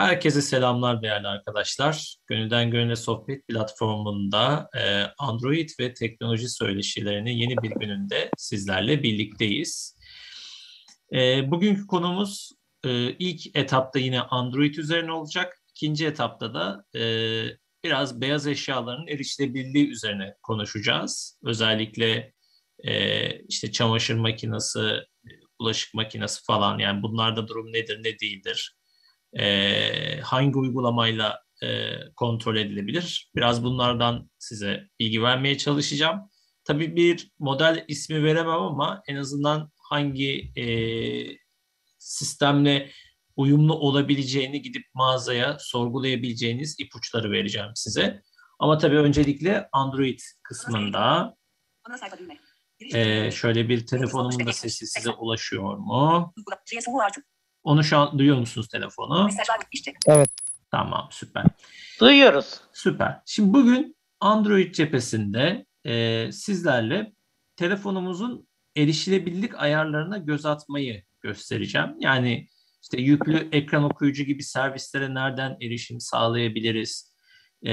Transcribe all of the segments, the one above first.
Herkese selamlar değerli arkadaşlar. Gönülden Gönüle Sohbet platformunda e, Android ve teknoloji söyleşilerinin yeni bir gününde sizlerle birlikteyiz. E, bugünkü konumuz e, ilk etapta yine Android üzerine olacak. İkinci etapta da biraz beyaz eşyaların erişilebilirliği üzerine konuşacağız. Özellikle işte çamaşır makinesi, bulaşık makinesi falan yani bunlarda durum nedir ne değildir e, hangi uygulamayla e, kontrol edilebilir? Biraz bunlardan size bilgi vermeye çalışacağım. Tabii bir model ismi veremem ama en azından hangi e, sistemle uyumlu olabileceğini gidip mağazaya sorgulayabileceğiniz ipuçları vereceğim size. Ama tabii öncelikle Android kısmında e, şöyle bir telefonumun da sesi size ulaşıyor mu? Onu şu an duyuyor musunuz telefonu? Evet. Tamam süper. Duyuyoruz. Süper. Şimdi bugün Android cephesinde e, sizlerle telefonumuzun erişilebilirlik ayarlarına göz atmayı göstereceğim. Yani işte yüklü ekran okuyucu gibi servislere nereden erişim sağlayabiliriz? E,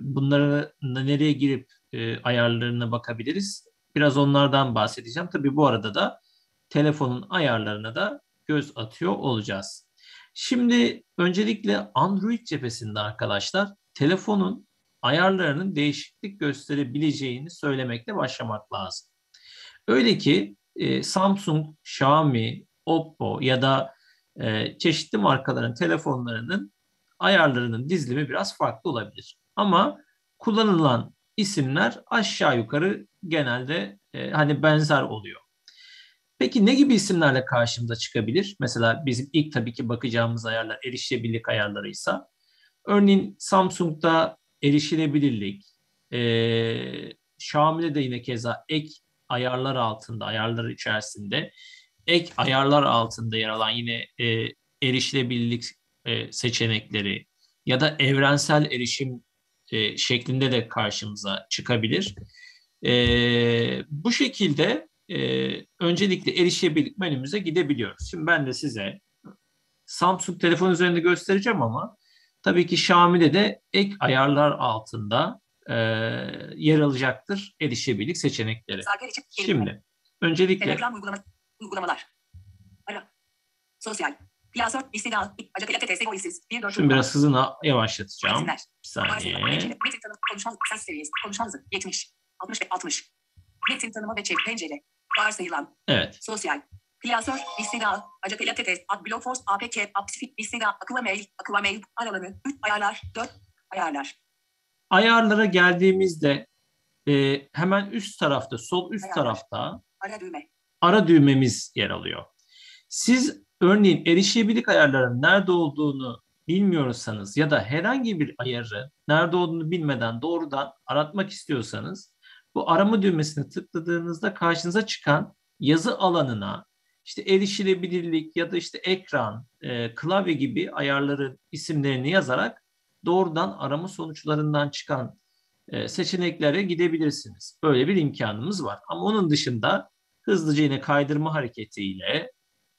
bunları nereye girip e, ayarlarına bakabiliriz? Biraz onlardan bahsedeceğim. Tabii bu arada da telefonun ayarlarına da göz atıyor olacağız. Şimdi öncelikle Android cephesinde arkadaşlar telefonun ayarlarının değişiklik gösterebileceğini söylemekle başlamak lazım. Öyle ki e, Samsung, Xiaomi, Oppo ya da e, çeşitli markaların telefonlarının ayarlarının dizilimi biraz farklı olabilir. Ama kullanılan isimler aşağı yukarı genelde e, hani benzer oluyor. Peki ne gibi isimlerle karşımıza çıkabilir? Mesela bizim ilk tabii ki bakacağımız ayarlar erişilebilirlik ayarlarıysa. Örneğin Samsung'da erişilebilirlik, e, Xiaomi'de de yine keza ek ayarlar altında, ayarlar içerisinde ek ayarlar altında yer alan yine e, erişilebilirlik e, seçenekleri ya da evrensel erişim e, şeklinde de karşımıza çıkabilir. E, bu şekilde e, öncelikle erişebilirlik menümüze gidebiliyoruz. Şimdi ben de size Samsung telefon üzerinde göstereceğim ama tabii ki Xiaomi'de de ek ayarlar altında e, yer alacaktır erişebilirlik seçenekleri. Şimdi öncelikle Telegram uygulama, uygulamalar. Ara. Sosyal. Klasör. İstida. Acakela TTS Voices. 1 4 Şimdi biraz hızını yavaşlatacağım. Bir saniye. Metin tanım. Konuşma ses seviyesi. Konuşma hızı. 70. 60 ve 60. Metin tanıma ve çek pencere. Varsayılan. Evet. Sosyal. Klasör, istida, acakela TTS, Adblock Force, APK, Apsifik, istida, akıva mail, akıva mail, aralanı, 3 ayarlar, 4 ayarlar. Ayarlara geldiğimizde e, hemen üst tarafta, sol üst Ayarlar. tarafta Ara düğme. ara düğmemiz yer alıyor. Siz örneğin erişebilirlik ayarlarının nerede olduğunu bilmiyorsanız ya da herhangi bir ayarı nerede olduğunu bilmeden doğrudan aratmak istiyorsanız bu arama düğmesine tıkladığınızda karşınıza çıkan yazı alanına işte erişilebilirlik ya da işte ekran, e, klavye gibi ayarların isimlerini yazarak doğrudan arama sonuçlarından çıkan e, seçeneklere gidebilirsiniz. Böyle bir imkanımız var. Ama onun dışında hızlıca yine kaydırma hareketiyle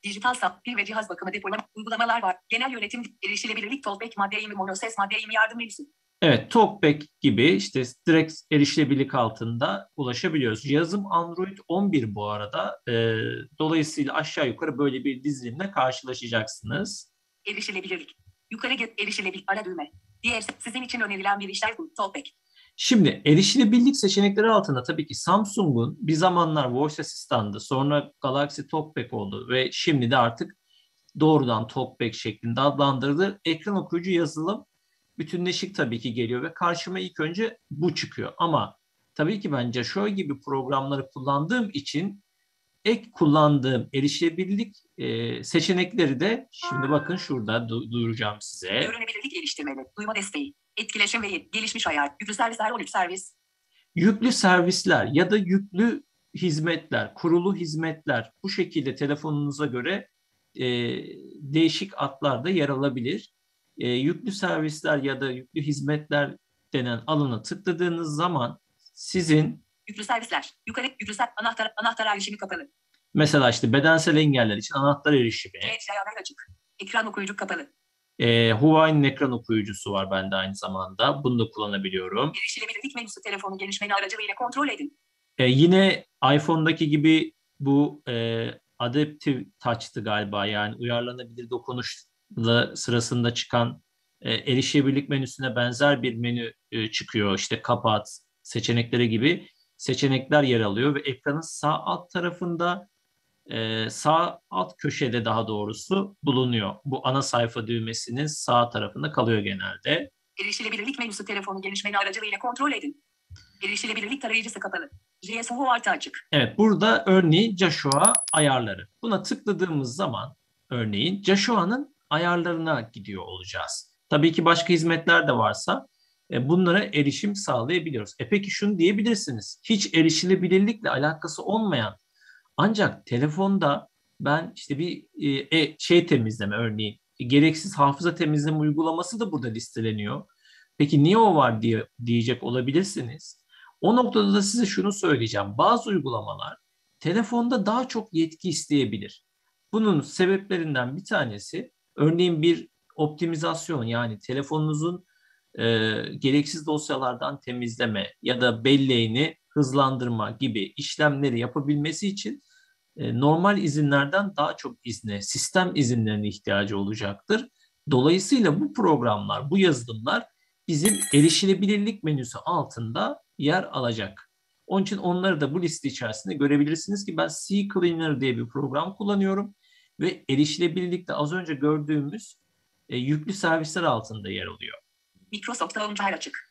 Dijital sap, pil ve cihaz bakımı depolama uygulamalar var. Genel yönetim, erişilebilirlik, talkback, madde eğimi, monoses, madde eğimi, yardım menüsü. Evet, TalkBack gibi işte direkt erişilebilirlik altında ulaşabiliyoruz. Cihazım Android 11 bu arada. Ee, dolayısıyla aşağı yukarı böyle bir dizilimle karşılaşacaksınız. Erişilebilirlik. Yukarı get erişilebilirlik ara düğme. Diğer sizin için önerilen bir işler bu. Talkback. Şimdi erişilebilirlik seçenekleri altında tabii ki Samsung'un bir zamanlar Voice Asistan'dı, sonra Galaxy TalkBack oldu ve şimdi de artık doğrudan TalkBack şeklinde adlandırdığı ekran okuyucu yazılım bütünleşik tabii ki geliyor ve karşıma ilk önce bu çıkıyor. Ama tabii ki ben Joshua gibi programları kullandığım için ek kullandığım erişilebilirlik e, seçenekleri de şimdi bakın şurada du- duyuracağım size. Görünebilirlik geliştirmeli. Duyma desteği. Etkileşim ve gelişmiş ayar. Yüklü servisler 13 servis. Yüklü servisler ya da yüklü hizmetler, kurulu hizmetler bu şekilde telefonunuza göre e, değişik adlarda yer alabilir. E, yüklü servisler ya da yüklü hizmetler denen alana tıkladığınız zaman sizin Yüklü servisler. Yukarı yüklü ser anahtar anahtar erişimi kapalı. mesela işte bedensel engeller için anahtar erişimi, Genç ayarlar açık. Ekran okuyucu kapalı. E, Huawei'nin ekran okuyucusu var bende aynı zamanda. Bunu da kullanabiliyorum. Erişilebilirlik menüsü telefonu geniş menü aracılığıyla kontrol edin. E, yine iPhone'daki gibi bu e, Adaptive Touch'tı galiba yani uyarlanabilir dokunuşla sırasında çıkan e, erişebilirlik menüsüne benzer bir menü e, çıkıyor. İşte kapat, seçenekleri gibi seçenekler yer alıyor ve ekranın sağ alt tarafında e, sağ alt köşede daha doğrusu bulunuyor. Bu ana sayfa düğmesinin sağ tarafında kalıyor genelde. Erişilebilirlik menüsü telefonu geniş menü aracılığıyla kontrol edin. Erişilebilirlik tarayıcısı kapalı. JSU artı açık. Evet burada örneğin Joshua ayarları. Buna tıkladığımız zaman örneğin Joshua'nın ayarlarına gidiyor olacağız. Tabii ki başka hizmetler de varsa e, bunlara erişim sağlayabiliyoruz. E peki şunu diyebilirsiniz. Hiç erişilebilirlikle alakası olmayan ancak telefonda ben işte bir e, e şey temizleme örneğin gereksiz hafıza temizleme uygulaması da burada listeleniyor. Peki niye o var diye diyecek olabilirsiniz. O noktada da size şunu söyleyeceğim. Bazı uygulamalar telefonda daha çok yetki isteyebilir. Bunun sebeplerinden bir tanesi örneğin bir optimizasyon yani telefonunuzun e, gereksiz dosyalardan temizleme ya da belleğini hızlandırma gibi işlemleri yapabilmesi için e, normal izinlerden daha çok izne, sistem izinlerine ihtiyacı olacaktır. Dolayısıyla bu programlar, bu yazılımlar bizim erişilebilirlik menüsü altında yer alacak. Onun için onları da bu liste içerisinde görebilirsiniz ki ben CCleaner diye bir program kullanıyorum ve erişilebilirlikte az önce gördüğümüz e, yüklü servisler altında yer alıyor. Microsoft Launcher açık.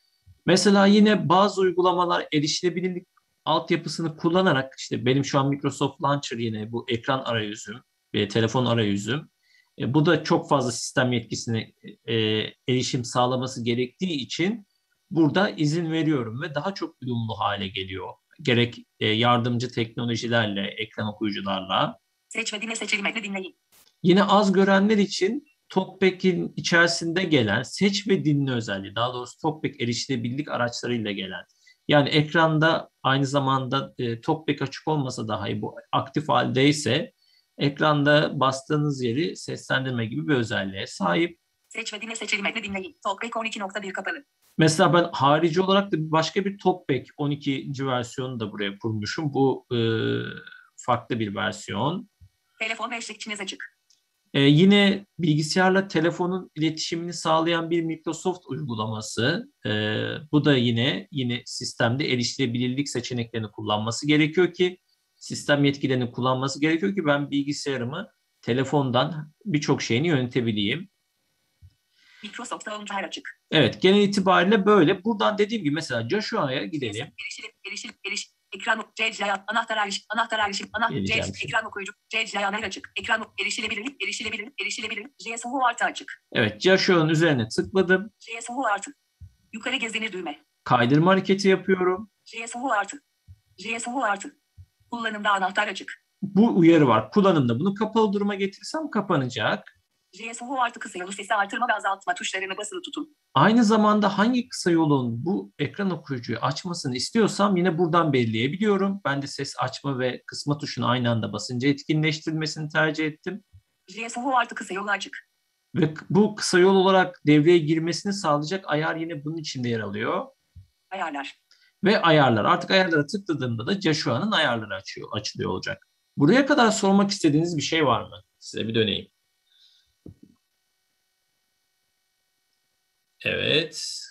Mesela yine bazı uygulamalar erişilebilirlik altyapısını kullanarak işte benim şu an Microsoft Launcher yine bu ekran arayüzüm ve telefon arayüzüm. E, bu da çok fazla sistem yetkisine e, erişim sağlaması gerektiği için burada izin veriyorum ve daha çok uyumlu hale geliyor. Gerek e, yardımcı teknolojilerle, ekran okuyucularla. Seç ve dinle seçilmekle dinleyin. Yine az görenler için TalkBack'in içerisinde gelen seç ve dinle özelliği, daha doğrusu TalkBack erişilebilirlik araçlarıyla gelen. Yani ekranda aynı zamanda e, TalkBack açık olmasa dahi bu aktif haldeyse ekranda bastığınız yeri seslendirme gibi bir özelliğe sahip. Seç ve dinle seçilmekle dinleyin. TalkBack 12.1 kapalı. Mesela ben harici olarak da başka bir TalkBack 12. versiyonu da buraya kurmuşum. Bu e, farklı bir versiyon. Telefon eşlikçiniz açık. Ee, yine bilgisayarla telefonun iletişimini sağlayan bir Microsoft uygulaması. Ee, bu da yine yine sistemde erişilebilirlik seçeneklerini kullanması gerekiyor ki sistem yetkilerini kullanması gerekiyor ki ben bilgisayarımı telefondan birçok şeyini yönetebileyim. Microsoft Launcher açık. Evet genel itibariyle böyle. Buradan dediğim gibi mesela Joshua'ya gidelim. Erişilip, erişilip, eriş, ekran, CCI, anahtar erişim, anahtar erişim, anahtar, Geleceğim C, şimdi. ekran okuyucu, CCI anahtar açık, ekran, erişilebilirlik, erişilebilirlik, erişilebilirlik, JSU artı açık, Evet Joshua'nın üzerine tıkladım. JSU artı, yukarı gezinir düğme, Kaydırma hareketi yapıyorum. JSU artı, JSU artı, kullanımda anahtar açık, Bu uyarı var. Kullanımda bunu kapalı duruma getirsem kapanacak. JSU artı kısa yolu sesi artırma ve azaltma tuşlarını basılı tutun. Aynı zamanda hangi kısa yolun bu ekran okuyucuyu açmasını istiyorsam yine buradan belirleyebiliyorum. Ben de ses açma ve kısma tuşunu aynı anda basınca etkinleştirilmesini tercih ettim. JSU artı kısa yolu açık, Ve bu kısa yol olarak devreye girmesini sağlayacak ayar yine bunun içinde yer alıyor. ayarlar, Ve ayarlar. Artık ayarlara tıkladığımda da Joshua'nın ayarları açıyor, açılıyor olacak. Buraya kadar sormak istediğiniz bir şey var mı? Size bir döneyim. Evet.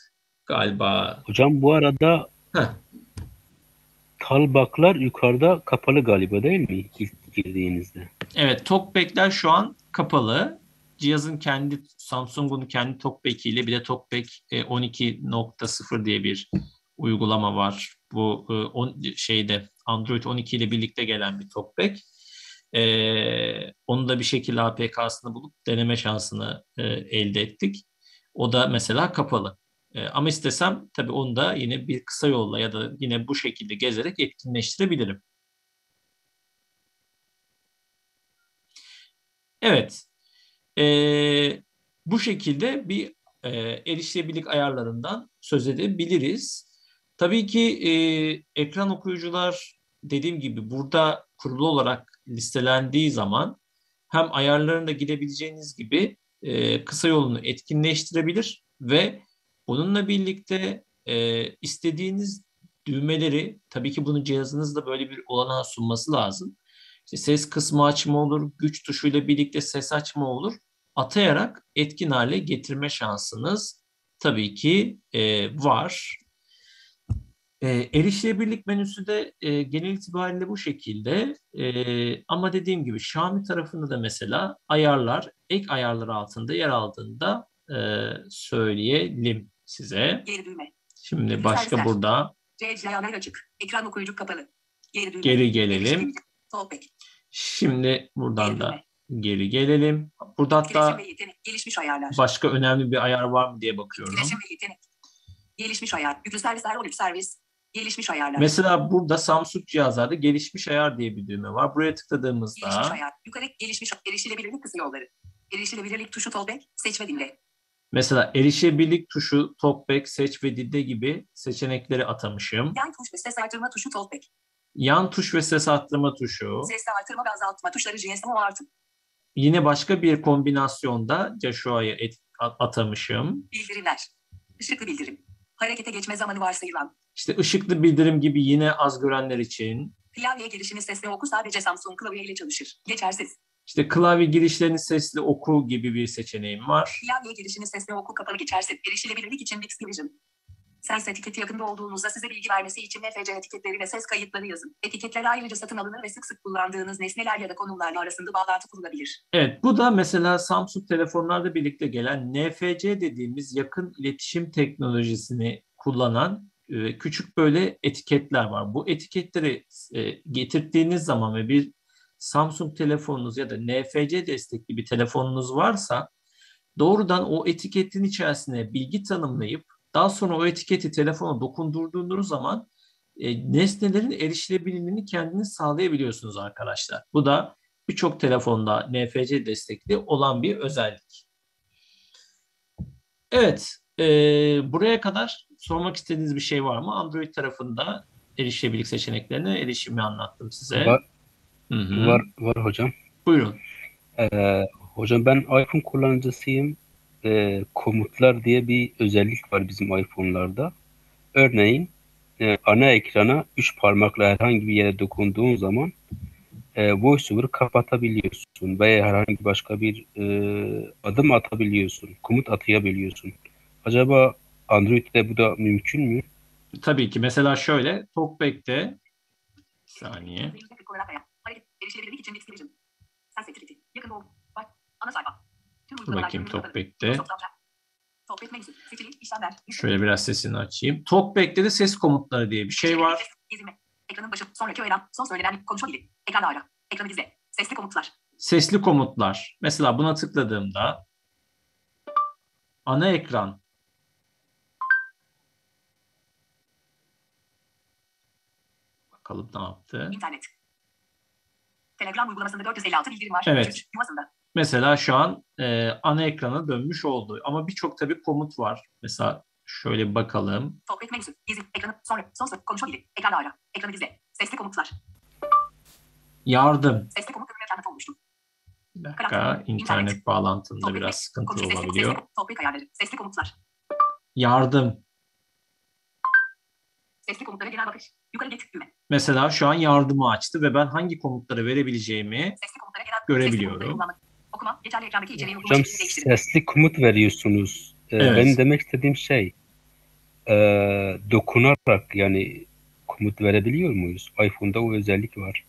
Galiba. Hocam bu arada Heh, talbaklar yukarıda kapalı galiba değil mi ilk girdiğinizde? Evet, TalkBack'ler şu an kapalı. Cihazın kendi Samsung'un kendi TalkBack ile bir de TalkBack e, 12.0 diye bir uygulama var. Bu e, on, şeyde Android 12 ile birlikte gelen bir TalkBack. E, onu da bir şekilde APK'sını bulup deneme şansını e, elde ettik. O da mesela kapalı. E, ama istesem tabii onu da yine bir kısa yolla ya da yine bu şekilde gezerek etkinleştirebilirim. Evet. Ee, bu şekilde bir e, erişilebilirlik ayarlarından söz edebiliriz. Tabii ki e, ekran okuyucular dediğim gibi burada kurulu olarak listelendiği zaman hem ayarlarına girebileceğiniz gibi e, kısa yolunu etkinleştirebilir ve bununla birlikte e, istediğiniz düğmeleri tabii ki bunun cihazınızda böyle bir olanağı sunması lazım. İşte ses kısmı açma olur, güç tuşuyla birlikte ses açma olur. Atayarak etkin hale getirme şansınız tabii ki e, var. E, erişilebilirlik menüsü de e, genel itibariyle bu şekilde. E, ama dediğim gibi Xiaomi tarafında da mesela ayarlar, ek ayarlar altında yer aldığında e, söyleyelim size. Geri düğme. Şimdi başka burada C ayarlar açık. Ekran okuyucu kapalı. Geri düğme. geri gelelim. Şimdi buradan Geri da düğme. geri gelelim. Burada hatta. Gelişmiş ayarlar. başka önemli bir ayar var mı diye bakıyorum. Etkileşim ve yetenek. Gelişmiş ayar. Yüklü servisler 13 servis. Gelişmiş ayarlar. Mesela burada Samsung cihazlarda gelişmiş ayar diye bir düğme var. Buraya gelişmiş tıkladığımızda ayar. Yukarı gelişmiş erişilebilirlik kısa yolları. Erişilebilirlik tuşu talkback. Seç ve dinle. mesela erişebilirlik tuşu, talkback, seç ve dille gibi seçenekleri atamışım. Yan tuş ve ses artırma tuşu talkback. Yan tuş ve ses arttırma tuşu. Ses artırma ve azaltma tuşları GSM artı. Yine başka bir kombinasyonda Joshua'ya atamışım. Bildirimler. Işıklı bildirim. Harekete geçme zamanı varsayılan. İşte ışıklı bildirim gibi yine az görenler için. Klavye girişini sesle oku sadece Samsung klavye ile çalışır. Geçersiz. İşte klavye girişlerini sesli oku gibi bir seçeneğim var. Klavye girişini sesle oku kapalı geçersiz. Erişilebilirlik için Bix Division. Ses etiketi yakında olduğunuzda size bilgi vermesi için NFC etiketleri ve ses kayıtları yazın. Etiketler ayrıca satın alınır ve sık sık kullandığınız nesneler ya da konumlarla arasında bağlantı kurulabilir. Evet bu da mesela Samsung telefonlarda birlikte gelen NFC dediğimiz yakın iletişim teknolojisini kullanan e, küçük böyle etiketler var. Bu etiketleri e, getirdiğiniz zaman ve bir Samsung telefonunuz ya da NFC destekli bir telefonunuz varsa doğrudan o etiketin içerisine bilgi tanımlayıp daha sonra o etiketi telefona dokundurduğunuz zaman e, nesnelerin erişilebilirliğini kendiniz sağlayabiliyorsunuz arkadaşlar. Bu da birçok telefonda NFC destekli olan bir özellik. Evet, e, buraya kadar sormak istediğiniz bir şey var mı? Android tarafında erişilebilirlik seçeneklerine erişimi anlattım size. Var, Hı hı. var, var hocam. Buyurun. Ee, hocam ben iPhone kullanıcısıyım. Ee, komutlar diye bir özellik var bizim iPhone'larda. Örneğin e, ana ekrana üç parmakla herhangi bir yere dokunduğun zaman e, VoiceOver'ı kapatabiliyorsun veya herhangi başka bir e, adım atabiliyorsun, komut atayabiliyorsun. Acaba Android'de bu da mümkün mü? Tabii ki. Mesela şöyle, TalkBack'te bir saniye. Dur bakayım. TalkBack'te. Şöyle biraz sesini açayım. TalkBack'te de ses komutları diye bir şey var. Ekranın başı. Sonraki öğren. Son söylenen konuşma dili. Ekranı ara. Ekranı izle. Sesli komutlar. Sesli komutlar. Mesela buna tıkladığımda ana ekran bakalım ne yaptı. İnternet. Telegram uygulamasında 456 bildirim var. Evet. 3. Yuvasında. Mesela şu an e, ana ekrana dönmüş oldu. Ama birçok tabii komut var. Mesela şöyle bir bakalım. Talkback menüsü. İzin. Ekranı. Sonra. Son söz. Konuşma dili. Ekranı ara. Ekranı izle. Sesli komutlar. Yardım. Sesli komut bölümüne kağıt olmuştu. Bir dakika internet bağlantımda Talkback biraz menü. sıkıntılı Konuşma olabiliyor. Sesli. Talkback ayarları. Sesli komutlar. Yardım. Sesli komutlara genel bakış. Yukarı git düğme. Mesela şu an yardımı açtı ve ben hangi komutları verebileceğimi Sesli komutlara genel Görebiliyorum. Sesli. Okuma. Geçerli ekrandaki içeriğin okuma Hocam şeklini değiştirin. sesli komut veriyorsunuz. Ee, Evet. Benim demek istediğim şey e, dokunarak yani komut verebiliyor muyuz? iPhone'da o özellik var.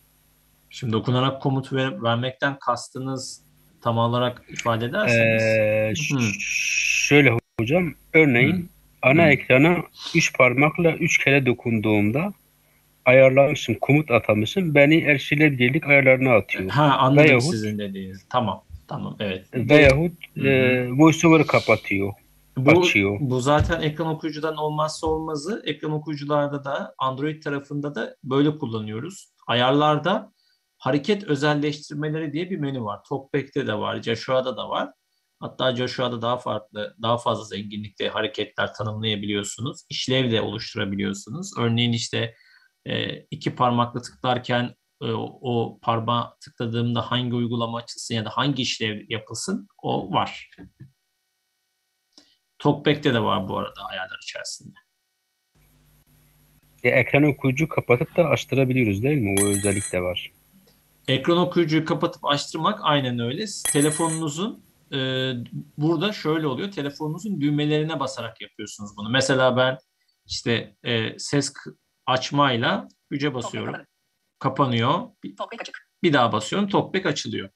Şimdi dokunarak komut ver- vermekten kastınız tam olarak ifade ederseniz. Ee, Hı. şöyle hocam örneğin ana Hı. ekrana üç parmakla üç kere dokunduğumda ayarlamışım, komut atamışım. Beni erişilebilirlik ayarlarına atıyor. Ha anladım Veyahut- sizin dediğiniz. Tamam. Tamam evet. Veyahut Hı e, voiceover'ı kapatıyor. Bu, açıyor. bu zaten ekran okuyucudan olmazsa olmazı. Ekran okuyucularda da Android tarafında da böyle kullanıyoruz. Ayarlarda hareket özelleştirmeleri diye bir menü var. TalkBack'te de var, Joshua'da da var. Hatta Joshua'da daha farklı, daha fazla zenginlikte hareketler tanımlayabiliyorsunuz. İşlev de oluşturabiliyorsunuz. Örneğin işte e, iki parmakla tıklarken e, o, parmağı tıkladığımda hangi uygulama açılsın ya da hangi işlev yapılsın o var. Talkback'te de var bu arada ayarlar içerisinde. E, ekran okuyucu kapatıp da açtırabiliyoruz değil mi? O özellik de var. Ekran okuyucuyu kapatıp açtırmak aynen öyle. Telefonunuzun e, burada şöyle oluyor. Telefonunuzun düğmelerine basarak yapıyorsunuz bunu. Mesela ben işte e, ses açmayla güce basıyorum. kapalı. Kapanıyor. Bir, Talkback açık. bir daha basıyorum. Talkback açılıyor.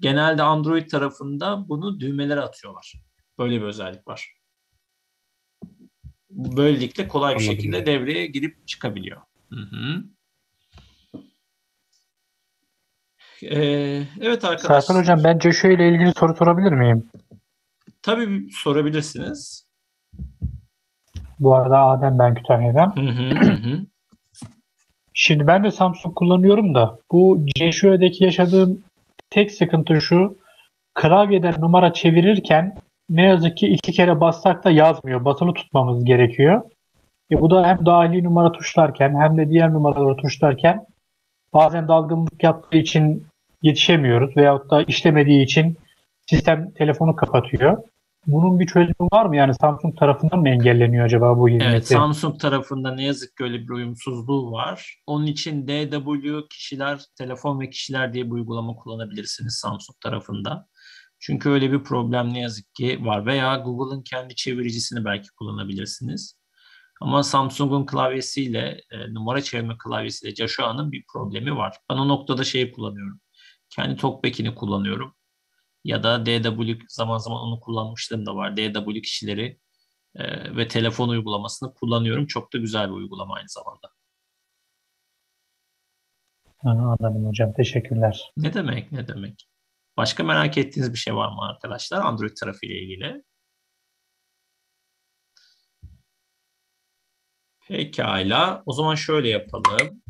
Genelde Android tarafında bunu düğmelere atıyorlar. Böyle bir özellik var. Böylelikle kolay bir Anladım. şekilde devreye girip çıkabiliyor. Hı hı. Ee, evet arkadaşlar. Serkan Hocam ben Joshua ile ilgili soru sorabilir miyim? Tabii sorabilirsiniz. Bu arada Adem ben Kütahya'dan. Hı hı, hı hı. Şimdi ben de Samsung kullanıyorum da bu Joshua'daki yaşadığım tek sıkıntı şu. Klavyeden numara çevirirken ne yazık ki iki kere bassak da yazmıyor. Basılı tutmamız gerekiyor. E bu da hem dahili numara tuşlarken hem de diğer numaraları tuşlarken bazen dalgınlık yaptığı için yetişemiyoruz veyahut da işlemediği için sistem telefonu kapatıyor. Bunun bir çözümü var mı? Yani Samsung tarafından mı engelleniyor acaba bu hizmeti? Evet, Samsung tarafında ne yazık ki öyle bir uyumsuzluğu var. Onun için DW kişiler, telefon ve kişiler diye bir uygulama kullanabilirsiniz Samsung tarafında. Çünkü öyle bir problem ne yazık ki var. Veya Google'ın kendi çeviricisini belki kullanabilirsiniz. Ama Samsung'un klavyesiyle, e, numara çevirme klavyesiyle Joshua'nın bir problemi var. Ben o noktada şeyi kullanıyorum. Kendi TalkBack'ini kullanıyorum. Ya da DW zaman zaman onu kullanmışlığım da var. DW kişileri e, ve telefon uygulamasını kullanıyorum. Çok da güzel bir uygulama aynı zamanda. Anladım hocam. Teşekkürler. Ne demek, ne demek? Başka merak ettiğiniz bir şey var mı arkadaşlar Android tarafıyla ilgili? Pekala. O zaman şöyle yapalım.